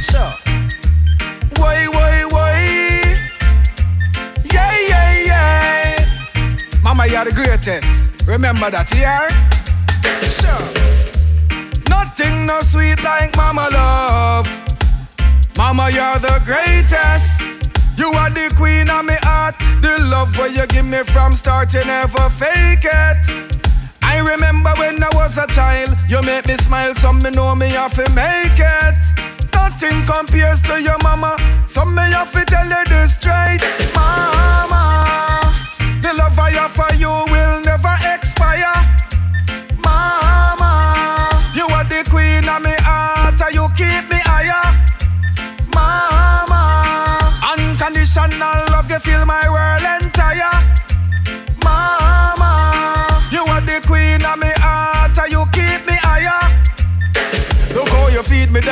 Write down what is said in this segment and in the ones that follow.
Sure. Why, why, why? Yeah, yeah, yeah. Mama, you're the greatest. Remember that, yeah? Sure. Nothing no sweet like mama love. Mama, you're the greatest. You are the queen of me heart. The love where you give me from start, you never fake it. I remember when I was a child, you make me smile, so me know me have to make it. Nothing compares to your mama, so me have to tell you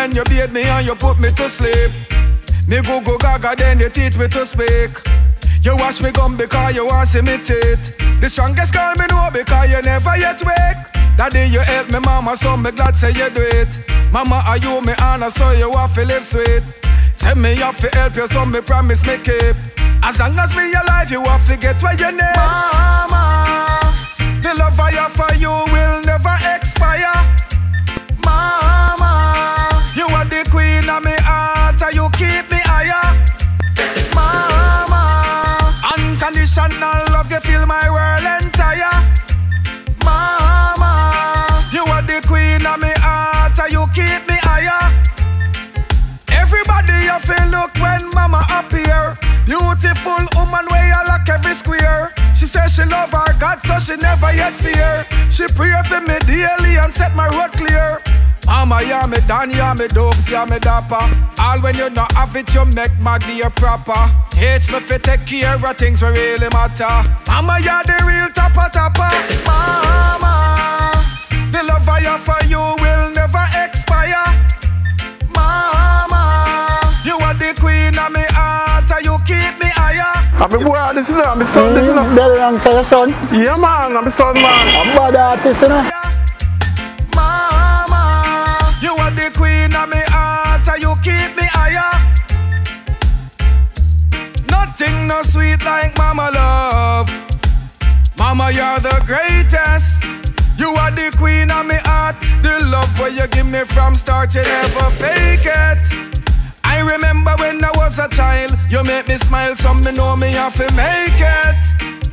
then you beat me and you put me to sleep. Me go go gaga, then you teach me to speak. You wash me gum because you want to see me teeth. The strongest girl me know because you never yet wake. Daddy, you help me, mama, so me glad say you do it. Mama, are you me honor, so you have to live sweet. Say me have to help you, so me promise me keep. As long as me alive, you have to get where you need. Mama, the love I have for you will Beautiful woman where you lock every square. She says she love her God, so she never yet fear. She pray for me daily and set my road clear. Mama, yeah, me done, yeah, me dopes, yeah, me dapper. All when you not have it, you make my dear proper. Teach me fi take care of things that really matter. Mama, you're the I'm a boy, this is I'm a son, this is Mm, better than say your son. Yeah man, I'm a son man. I'm bad artist, you know. Mama, you are the queen of me heart, and you keep me higher. Nothing no sweet like mama love. Mama, you're the greatest. You are the queen of me heart. The love where you give me from start, you never fake it. I remember when I was a child, you make me smile, some me know me have to make it.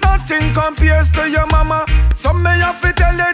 Nothing compares to your mama, some me have to tell you